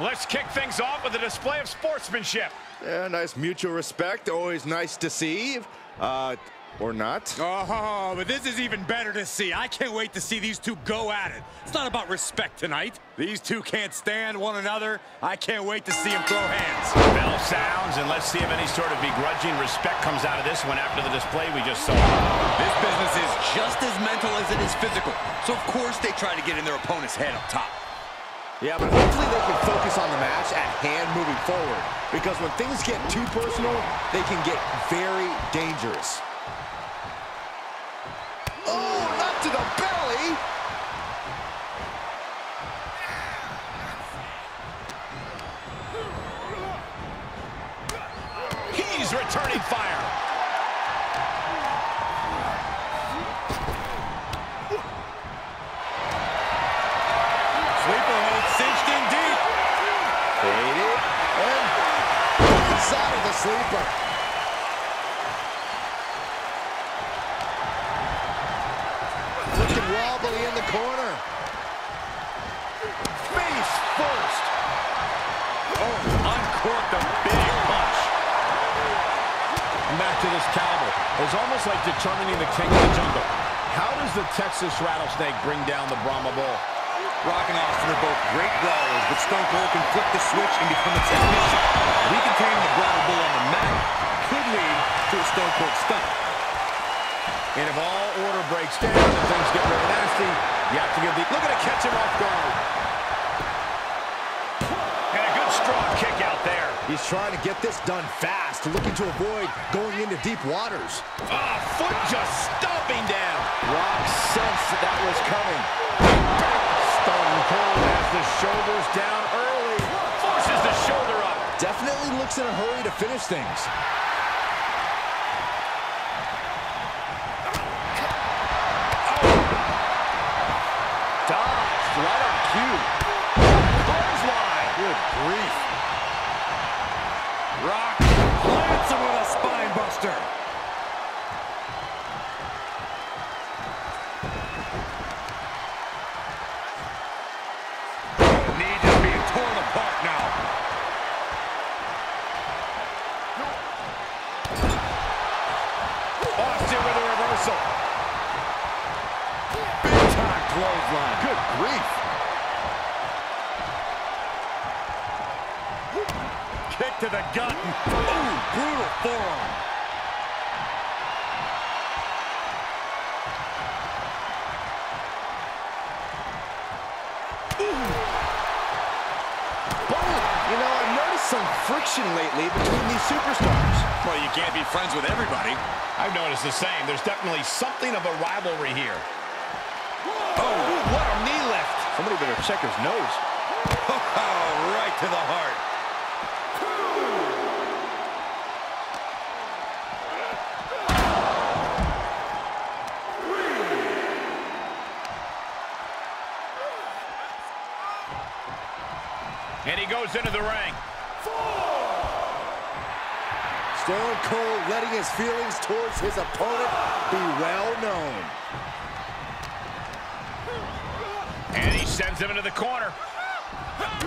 Let's kick things off with a display of sportsmanship. Yeah, nice mutual respect. Always nice to see. Uh, or not. Oh, but this is even better to see. I can't wait to see these two go at it. It's not about respect tonight. These two can't stand one another. I can't wait to see them throw hands. Bell sounds, and let's see if any sort of begrudging respect comes out of this one after the display we just saw. This business is just as mental as it is physical. So, of course, they try to get in their opponent's head up top. Yeah, but hopefully they can focus on the match at hand moving forward. Because when things get too personal, they can get very dangerous. Oh, not to the belly. He's returning fire. Wobbly in the corner. Face first. Oh, uncorked a big punch. A match of this caliber is almost like determining the king of the jungle. How does the Texas Rattlesnake bring down the Brahma Bull? Rock and Austin are both great brawlers, but Stone Cold can flip the switch and become a technician. Recontaining the Brahma Bull on the mat could lead to a Stone Cold stunner. And if all order breaks down and things get really nasty, you have to give the... Look at it catch him off guard. And a good strong kick out there. He's trying to get this done fast, looking to avoid going into deep waters. Ah, foot just stomping down. Rock sensed that, that was coming. Stone Cold has the shoulders down early. Forces the shoulder up. Definitely looks in a hurry to finish things. grief. Rock plants him with a spine buster. Big time clothesline. Good grief. To the gut. Ooh, brutal forearm. You know, I've noticed some friction lately between these superstars. Well, you can't be friends with everybody. I've noticed the same. There's definitely something of a rivalry here. Oh, what a knee lift. Somebody better check his nose. Oh, right to the heart. Goes into the ring. Stone Cold letting his feelings towards his opponent be well known. And he sends him into the corner.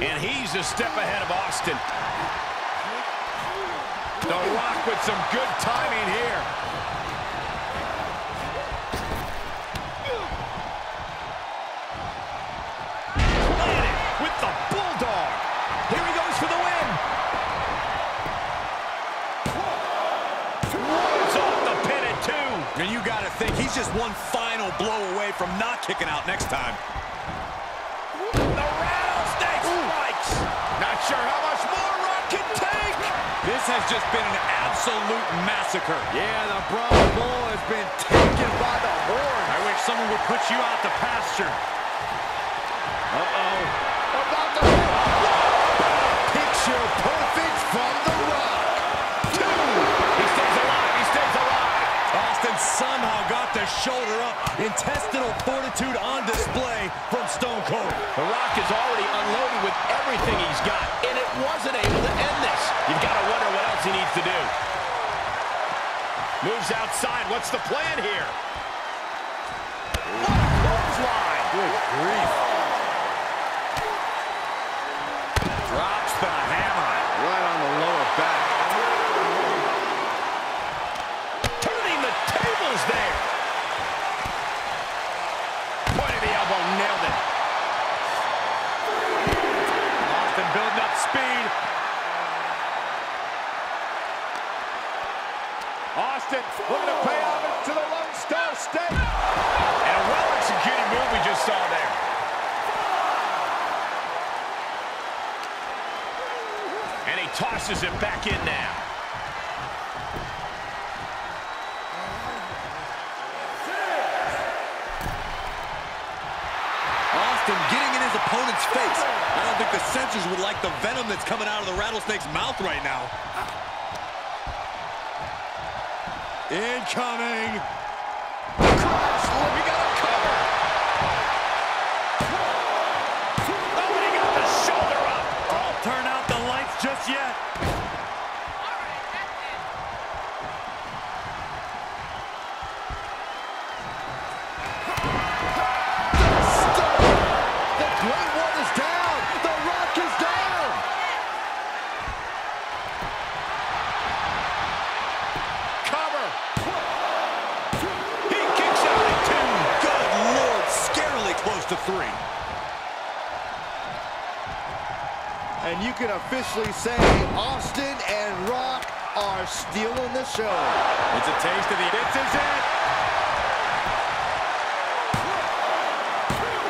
And he's a step ahead of Austin. The Rock with some good timing just one final blow away from not kicking out next time. The rattlesnake strikes. Not sure how much more Rock can take. This has just been an absolute massacre. Yeah, the Brahma Bull has been taken by the horn. I wish someone would put you out to pasture. Uh-oh. About to... Picture perfect from the got the shoulder up. Intestinal fortitude on display from Stone Cold. The Rock is already unloaded with everything he's got, and it wasn't able to end this. You've got to wonder what else he needs to do. Moves outside. What's the plan here? What a clothesline. Good grief. Austin looking to pay homage to the Lone Star State. And a well-executed move we just saw there. And he tosses it back in now. Austin getting in his opponent's face. I don't think the censors would like the venom that's coming out of the rattlesnake's mouth right now. Incoming. Can officially say Austin and Rock are stealing the show. It's a taste of the... This is it.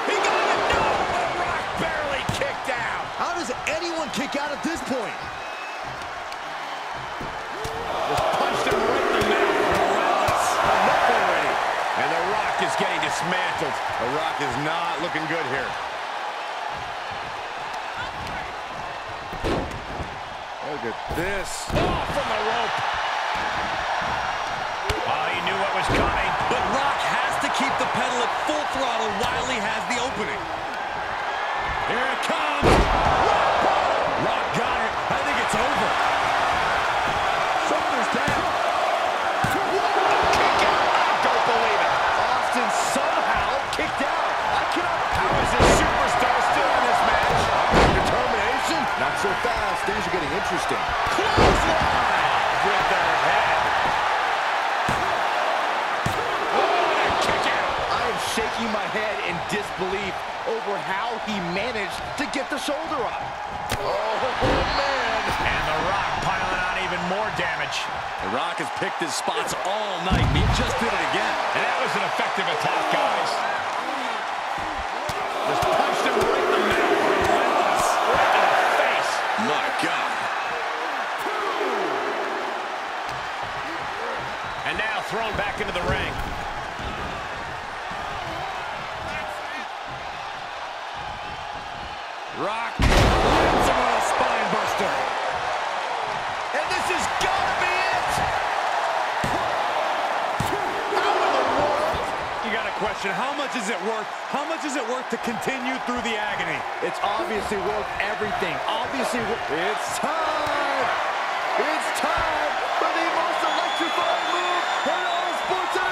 He got it. No, The Rock barely kicked out. How does anyone kick out at this point? Punched him right in the mouth. Relentless. Enough already. And The Rock is getting dismantled. The Rock is not looking good here. Look at this. Oh, from the rope. Oh, he knew what was coming. But Rock has to keep the pedal at full throttle while he has the opening. Things are getting interesting. Clothesline with their head. Oh, kick out. I am shaking my head in disbelief over how he managed to get the shoulder up. Oh, man. And The Rock piling on even more damage. The Rock has picked his spots all night. He just did it again. And that was an effective attack, guys. Thrown back into the ring. Rock. And this is gonna be it. You got a question. How much is it worth? How much is it worth to continue through the agony? It's obviously worth everything. Obviously, it's time.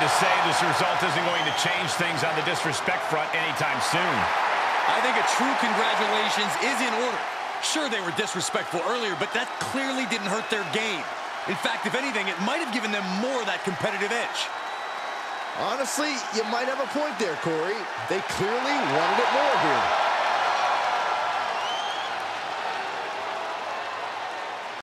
to say this result isn't going to change things on the disrespect front anytime soon. I think a true congratulations is in order. Sure, they were disrespectful earlier, but that clearly didn't hurt their game. In fact, if anything, it might have given them more of that competitive edge. Honestly, you might have a point there, Corey. They clearly wanted it more here.